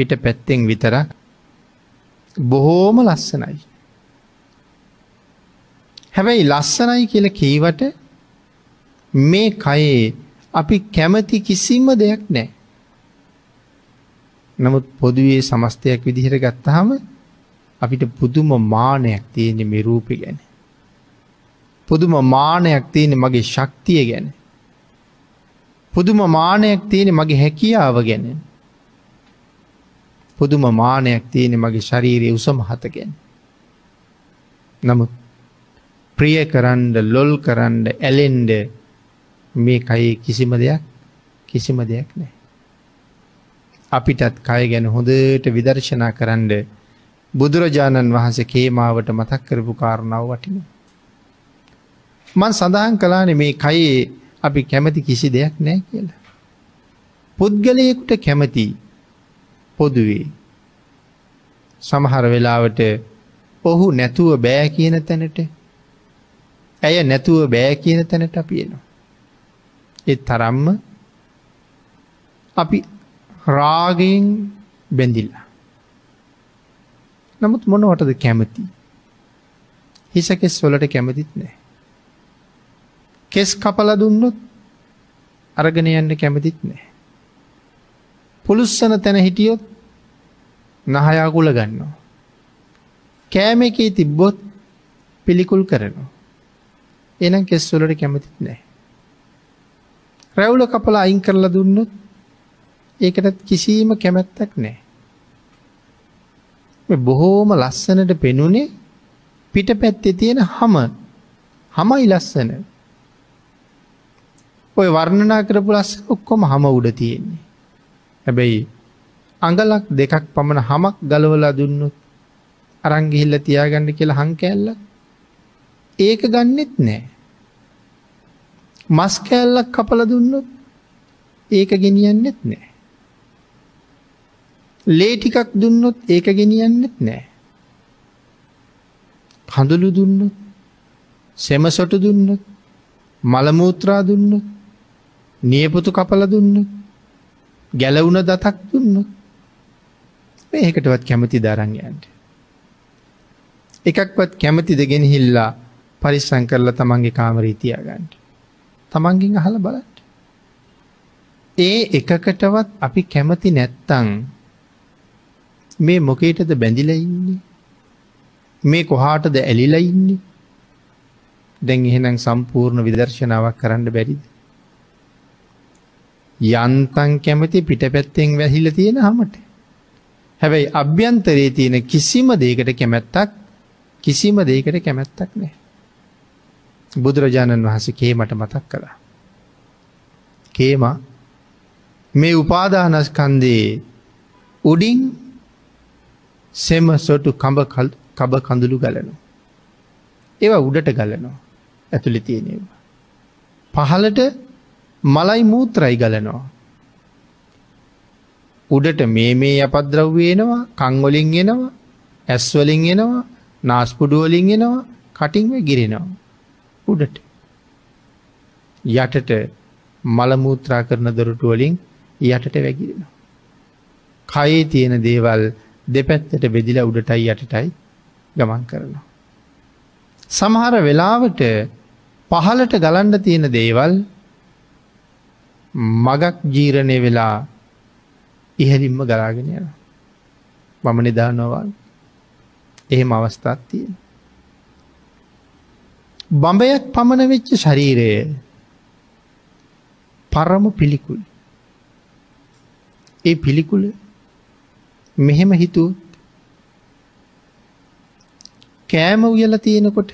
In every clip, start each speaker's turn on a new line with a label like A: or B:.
A: පිට පැත්තෙන් විතරක් බොහෝම ලස්සනයි. හැබැයි ලස්සනයි කියල කීවට මේ කයේ අපි කැමති කිසිම දෙයක් නෑ. නමුත් පොදුවේ සමස්තයක් විදිහට ගත්තහම අපිට පුදුම මානයක් තියෙන මේ රූපි ගැන. පුදුම මානයක් තියෙන මගේ ශක්තිය ගැන. පුදුම මානයක් තියෙන මගේ හැකියාව ගැන. පුදුම මානයක් තියෙන මගේ ශරීරය උසමහත ගැන. නමුත් ප්‍රිය කරන්ඩ ලොල් කරන්ඩ ඇලෙන්ඩ මේ කයේ කිසිම දෙයක් කිසිම දෙයක් නෑ. අපිටත් කය ගැන හොඳට විදර්ශනා කරන්න බුදුරජාණන් වහන්සේ කේමාවට මතක් කරපු කාරණාව වටින. මන් සඳහන් කලාන මේ කයේ අපි කැමති කිසි දෙයක් නෑ කියලා. පුද්ගලයෙකුට කැමති පොදුවේ සමහර වෙලාවට ඔහු නැතුව බෑ කියන තැනට ඇය නැතුව බෑ කියන තැනට අපියනවා. එත් තරම්ම අපි රාගයෙන් බැඳිල්ලා. නමුත් මොනවටද කැමති. හිසකෙස් වලට කැමතිත් නෑ. කෙස් කපල දුන්නොත් අරගෙන යන්න කැමතිත් නෑ. පුළුස්සන තැන හිටියොත් නහයාකුල ගන්නවා. කෑම එකේ තිබ්බොත් පිළිකුල් කරනවා. එනම් කෙස්වලට කැමතිත් නෑ. රැවුල කපල අයින් කරලා දුන්නොත් ඒකටත් කිසිීම කැමැත්තක් නෑ. බොහෝම ලස්සනට පෙනුනේ පිට පැත්තේ තියෙන හම හමයි ලස්සන. ඔය වර්ණනා කරපු ලස්ස ඔක්කොම හම උඩ තියෙන්නේ. හැබැයි අඟලක් දෙකක් පමණ හමක් ගලවලා දුන්නොත් අරංගිහිල්ල තියාගන්න කියලා හංකෑල්ල ඒක ගන්නෙත් නෑ. මස් කෑල්ලක් කපල දුන්නොත් ඒක ගෙනියන්නෙත් නෑ. ලේ ටිකක් දුන්නොත් ඒක ගෙනියන්නෙත් නෑ. කඳුළු දුන්නොත් සෙමසොට දුන්නොත් මළමූත්‍රා දුන්නොත් නියපුතු කපල දුන්නොත් ගැලවුණ දතක් දුන්නොත් ඒකටවත් කැමති දරංයන්ට. එකක්වත් කැමති දෙගෙන හිල්ලා පරිස්සං කරලා තමන්ගේ කාමරීතියාගන්ට. තමන්ගින් අහල බලට. ඒ එකකටවත් අපි කැමති නැත්තං මේ මොකේටද බැඳිල ඉන්නේ. මේ කොහාටද ඇලිලා ඉන්නේ. දැන් එහෙනම් සම්පූර්ණ විදර්ශනාවක් කරන්න බැරිද. යන්තන් කැමති පිට පැත්තෙන් වැහිල තියෙන හමට. හැබැයි අභ්‍යන්තරයේ තියෙන කිසිම දේකට කැමැත්තක් කිසිම දේකට කැමැත්තක් නෑ. බුදුරජාණන් වහස කේමට මතක් කළා. කේම මේ උපාදානස්කන්දයේ උඩින් සෙම සොටු කඹ කබ කඳුළු ගලනු. ඒව උඩට ගලනවා ඇතුළි තියෙනවා. පහලට මලයි මූත්‍රයි ගලනවා. උඩට මේ මේ අපද්‍රව්වයනවා කංවලින් එනවා ඇස්වලින් එනවා නාස්පුඩුවලින් එනවා කටින්ව ගිරෙනවා. උඩට. යටට මළමූත්‍රා කරන දොරටුවලින් යටට වැගිරෙනවා. කයේ තියෙන දේවල් දෙපැත්තට බෙදිල උඩටයි යටටයි ගමන් කරනවා. සමහර වෙලාවට පහලට ගලන්ඩ තියෙන දේවල් මගක් ජීරණය වෙලා ඉහලින්ම ගලාගෙන යන. මම නිදානොවල් එහෙම අවස්ථාත් තියෙන. බඹයක් පමණ වෙච්ච ශරීරය පරම පිළිකුල්. ඒ පිළිකුල මෙහෙම හිතුවත් කෑම උයල තියෙනකොට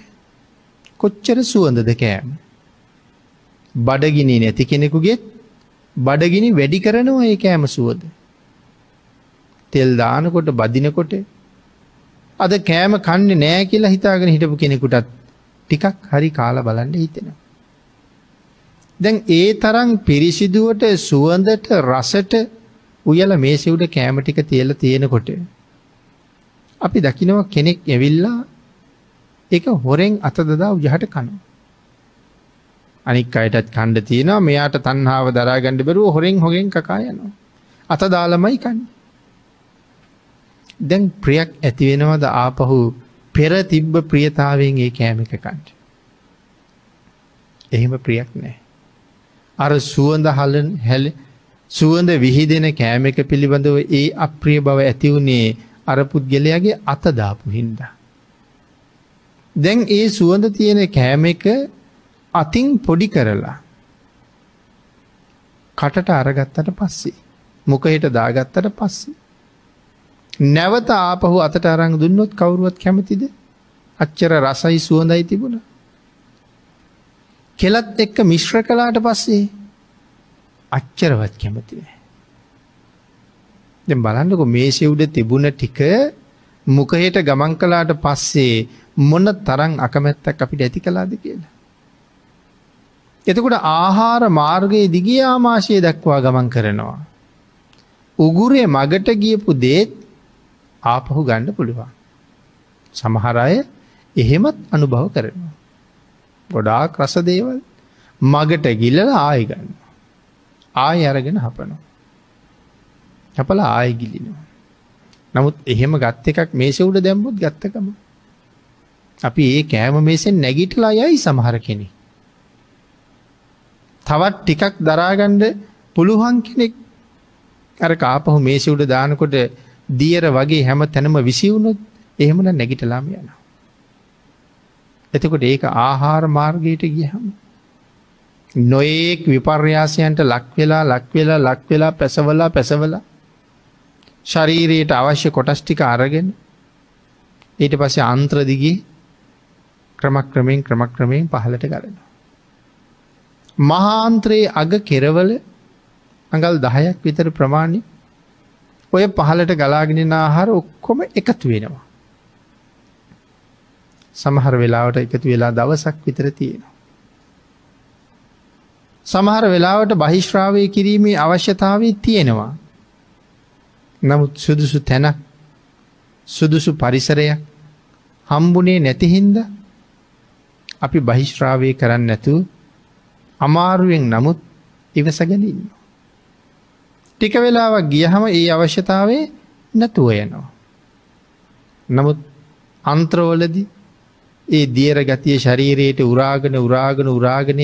A: කොච්චර සුවඳද කෑම. බඩගිනි නැති කෙනෙකුගෙත් බඩගිනි වැඩි කරනවා ඒ කෑම සුවද. තෙල් දානකොට බදිනකොට අද කෑම කන්නේ නෑ කියලා හිතාගෙන හිටපු කෙනෙකුටත් ටිකක් හරි කාල බලන්න හිතෙනවා. දැන් ඒ තරං පිරිසිදුවට සුවඳට රසට උයල මේසෙවුඩ කෑම ටික තියල තියෙනකොට. අපි දකිනව කෙනෙක් ඇවිල්ලා එක හොරෙන් අත දදා උජහට කනු. අනික් අයටත් කණ්ඩ තියෙනවා මෙයාට තන්හාාව දරාගණඩ බැරුව හොරෙන් හොගෙන් කකා යනවා. අත දාලමයි කන්න. දැන් ප්‍රියක් ඇතිවෙනවද ආපහු පෙර තිබ්බ ප්‍රියතාවෙන් ඒ කෑම එක කන්ට. එහෙම ප්‍රියක් නෑ. අර සුවඳ හලන් හැල සුවඳ විහිදෙන කෑම එක පිළිබඳව ඒ අප්‍රිය බව ඇතිවුණේ අර පුද්ගලයාගේ අතදාපු හින්දා. දැන් ඒ සුවඳ තියෙන කෑම එක අතින් පොඩි කරලා කටට අරගත්තට පස්සේ. මොකහිට දාගත්තට පස්සේ. නැවත ආපහු අතට අරං දුන්නොත් කවුරුවත් කැමතිද අච්චර රසයි සුවඳයි තිබුණ. කෙලත් එක්ක මිශ්‍ර කලාට පස්සේ අච්චරවත් කැමතිනේ. දැ බලන්නකො මේසෙ උඩ තිබුණ ටික මුකහෙට ගමන් කලාට පස්සේ මොන්න තරං අකමැත්තක් අපිට ඇති කලාද කියලා. එතකොට ආහාර මාර්ගයේ දිගිය ආමාශය දක්වා ගමන් කරනවා. උගුරේ මගට ගියපු දේත් ආපහු ගණ්ඩ පුළුවන්. සමහරය එහෙමත් අනුභව කරනවා. ගොඩාක් රස දේවල් මගට ගිල්ලල ආය ගන්න. ආය අරගෙන හපනවා. හැපල ආය ගිලිනවා. නමුත් එහෙම ගත්ත එකක් මේස උඩ දැම්බුත් ගත්තකම. අපි ඒ කෑම මේසෙන් නැගිටලා යයි සමහර කෙනෙ. තවත් ටිකක් දරාගණ්ඩ පුළුවන් කෙනෙක් අර කාපහු මේසි උඩ දානකොට දියර වගේ හැම තැනම විසිවුණොත් එහෙමන නැගිටලාම යන. එතකොට ඒක ආහාර මාර්ගයට ගියහම. නොඒක් විපර්යාසයන්ට ලක්වෙලා ලක්වෙලා ලක්වෙලා පැසවලා පැසවලා ශරීරයට අවශ්‍ය කොටස්ටික අරගෙන ඊට පස්සේ අන්ත්‍රදිගේ ක්‍රමක්‍රමයෙන් ක්‍රමක්‍රමයෙන් පහලට කරන. මහාන්ත්‍රයේ අග කෙරවල අඟල් දහයක් විතර ප්‍රමාණි ඔය පහලට ගලාගෙන ආහාර ඔක්කොම එකතු වෙනවා. සමහර වෙලාවට එකතු වෙලා දවසක් විතර තියෙනවා. සමහර වෙලාවට බහිශ්‍රාවය කිරීමේ අවශ්‍යතාවේ තියෙනවා. නමුත් සුදුසු තැනක් සුදුසු පරිසරයක් හම්බුනේ නැතිහින්ද අපි බහිශ්‍රාවය කරන්න නැතුව අමාරුවෙන් නමුත් ඉවසගැනන්න. ටික වෙලාවක් ගියහම ඒ අවශ්‍යතාවේ නැතුව යනවා. නමුත් අන්ත්‍රවලදි ඒ දියර ගතිය ශරීරයට උරාගෙන උරාගෙන උරාගෙන